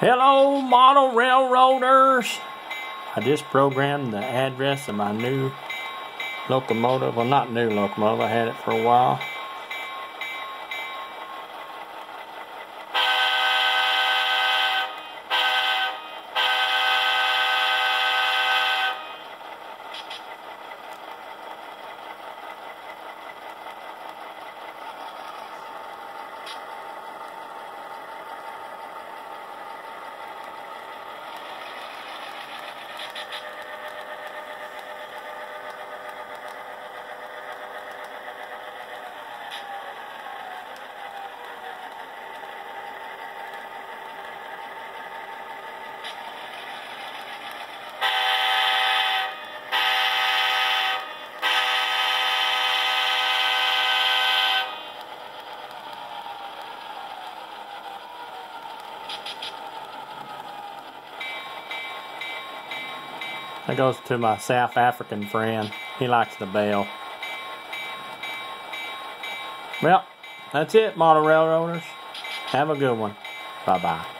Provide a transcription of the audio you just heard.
Hello, model railroaders. I just programmed the address of my new locomotive. Well, not new locomotive, I had it for a while. That goes to my South African friend. He likes the bell. Well, that's it, model railroaders. Have a good one. Bye bye.